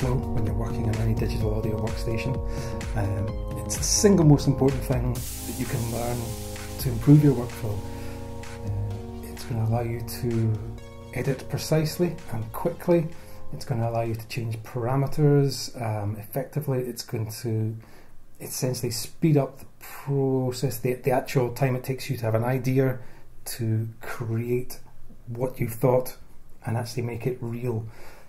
workflow when you're working on any digital audio workstation. Um, it's the single most important thing that you can learn to improve your workflow. Uh, it's going to allow you to edit precisely and quickly. It's going to allow you to change parameters um, effectively. It's going to essentially speed up the process, the, the actual time it takes you to have an idea to create what you've thought and actually make it real.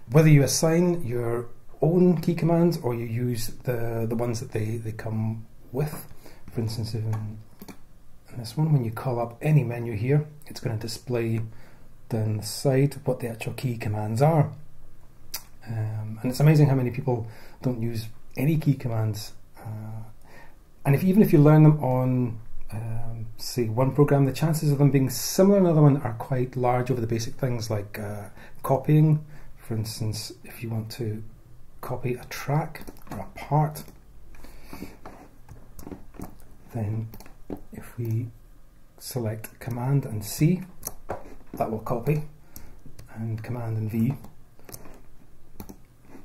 Whether you assign your own key commands or you use the, the ones that they, they come with. For instance, in, in this one, when you call up any menu here, it's going to display down the side what the actual key commands are. Um, and it's amazing how many people don't use any key commands. Uh, and if even if you learn them on um, say one program, the chances of them being similar in another one are quite large over the basic things like uh, copying. For instance, if you want to copy a track or a part, then if we select Command and C, that will copy, and Command and V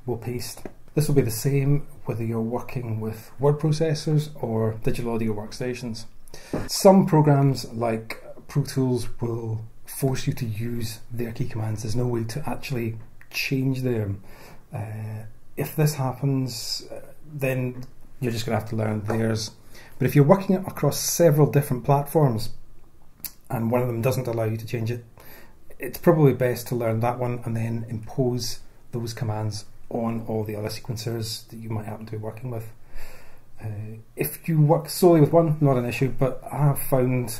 will paste. This will be the same whether you're working with word processors or digital audio workstations. Some programs like Pro Tools will force you to use their key commands. There's no way to actually change them. Uh, if this happens, uh, then you're just going to have to learn theirs. But if you're working across several different platforms and one of them doesn't allow you to change it, it's probably best to learn that one and then impose those commands on all the other sequencers that you might happen to be working with. Uh, if you work solely with one, not an issue, but I have found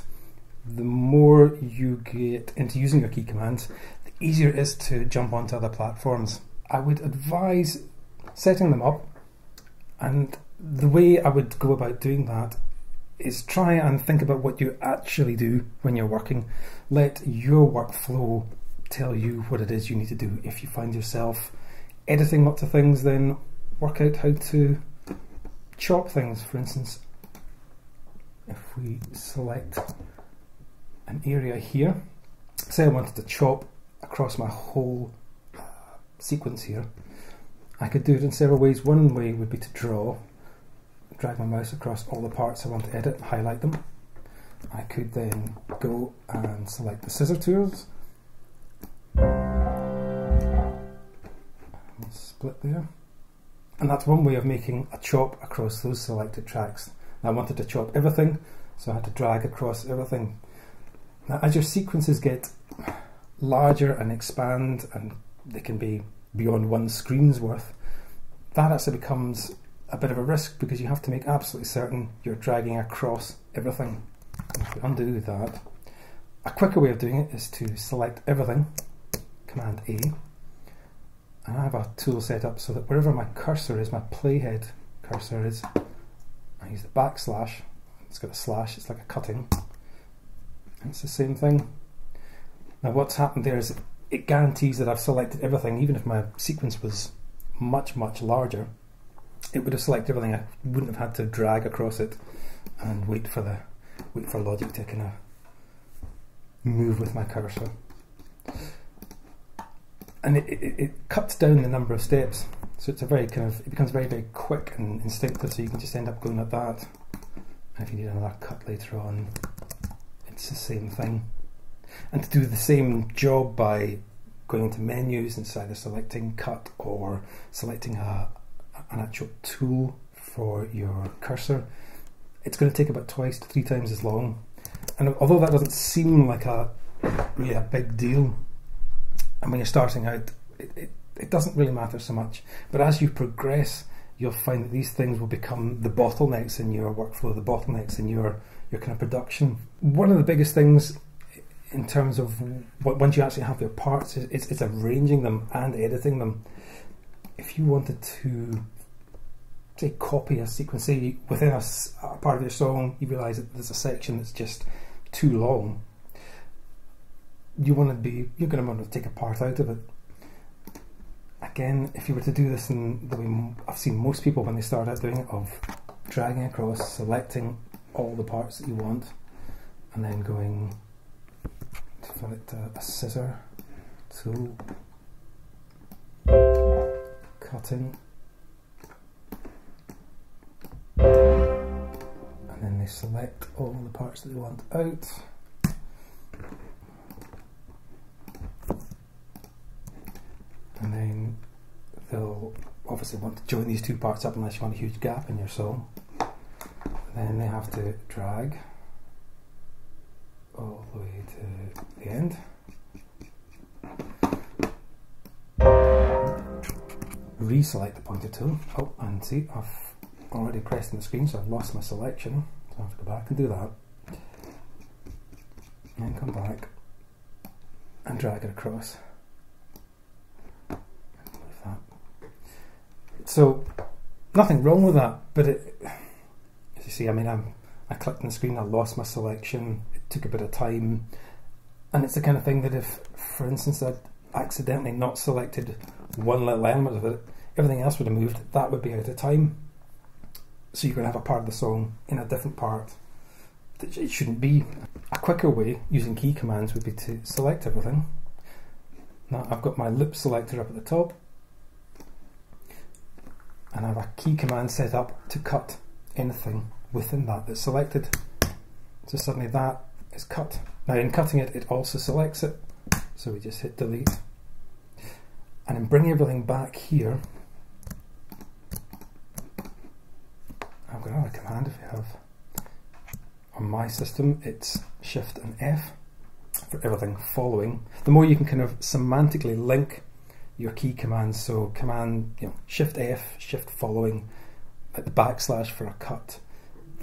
the more you get into using your key commands, the easier it is to jump onto other platforms. I would advise setting them up, and the way I would go about doing that is try and think about what you actually do when you're working. Let your workflow tell you what it is you need to do. If you find yourself editing lots of things, then work out how to chop things, for instance, if we select an area here, say I wanted to chop across my whole uh, sequence here, I could do it in several ways. One way would be to draw, drag my mouse across all the parts I want to edit, highlight them. I could then go and select the scissor tools, split there and that's one way of making a chop across those selected tracks. I wanted to chop everything, so I had to drag across everything. Now as your sequences get larger and expand, and they can be beyond one screen's worth, that actually becomes a bit of a risk because you have to make absolutely certain you're dragging across everything. Undo that, a quicker way of doing it is to select everything, Command A, and I have a tool set up so that wherever my cursor is, my playhead cursor is, I use the backslash. It's got a slash, it's like a cutting. It's the same thing. Now what's happened there is it guarantees that I've selected everything, even if my sequence was much, much larger, it would have selected everything. I wouldn't have had to drag across it and wait for the wait for logic to kind of move with my cursor and it, it, it, cuts down the number of steps. So it's a very kind of, it becomes very, very quick and instinctive, so you can just end up going like that. And if you need another cut later on, it's the same thing. And to do the same job by going into menus and either selecting cut or selecting a, an actual tool for your cursor, it's going to take about twice to three times as long. And although that doesn't seem like a really a big deal, and when you're starting out, it, it, it doesn't really matter so much. But as you progress, you'll find that these things will become the bottlenecks in your workflow, the bottlenecks in your, your kind of production. One of the biggest things in terms of once you actually have your parts it's, is arranging them and editing them. If you wanted to say copy a sequence, say within a, a part of your song, you realise that there's a section that's just too long you want to be you're going to want to take a part out of it again if you were to do this in the way I've seen most people when they start out doing it of dragging across selecting all the parts that you want and then going to select a, a scissor tool cutting. And then they select all the parts that they want out. And then they'll obviously want to join these two parts up unless you want a huge gap in your song. Then they have to drag all the way to the end. Reselect the pointer tool. Oh, and see, I've already pressed on the screen, so I've lost my selection. So I have to go back and do that. And come back and drag it across. So, nothing wrong with that, but it, as you see, I mean, I'm, I clicked on the screen, I lost my selection, took a bit of time, and it's the kind of thing that if, for instance, I'd accidentally not selected one little element of it, everything else would have moved, that would be out of time. So you're going to have a part of the song in a different part it shouldn't be. A quicker way using key commands would be to select everything. Now I've got my loop selector up at the top, and I have a key command set up to cut anything within that that's selected. So suddenly that is cut. Now in cutting it, it also selects it. So we just hit delete. And in bringing everything back here, I've got another command if you have. On my system, it's Shift and F for everything following. The more you can kind of semantically link your key commands. So command, you know, Shift F, Shift following, at the backslash for a cut.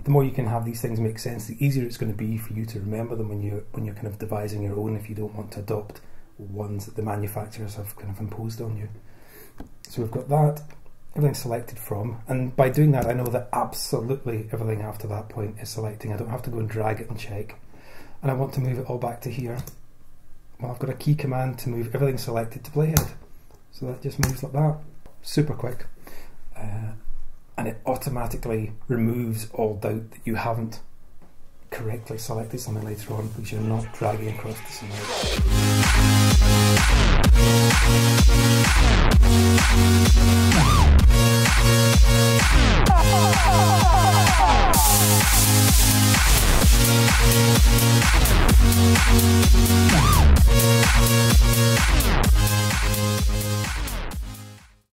The more you can have these things make sense, the easier it's going to be for you to remember them when you when you're kind of devising your own. If you don't want to adopt ones that the manufacturers have kind of imposed on you. So we've got that everything selected from, and by doing that, I know that absolutely everything after that point is selecting. I don't have to go and drag it and check. And I want to move it all back to here. Well, I've got a key command to move everything selected to playhead. So that just moves like that, super quick. And it automatically removes all doubt that you haven't correctly selected something later on because you're not dragging across the scenario.